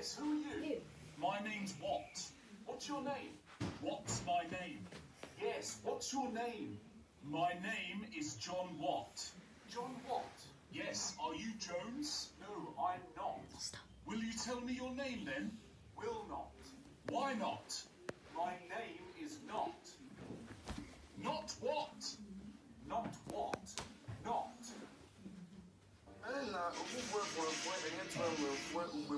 are? Yes, who are you? You. My name's Watt. What's your name? What's my name? Yes, what's your name? My name is John Watt. John Watt. Yes, are you Jones? No, I'm not. Will you tell me your name then? Will not. Why not? My name is not. Not what? Not what? Not. Ɛna ofufuo efuefue enye mgbe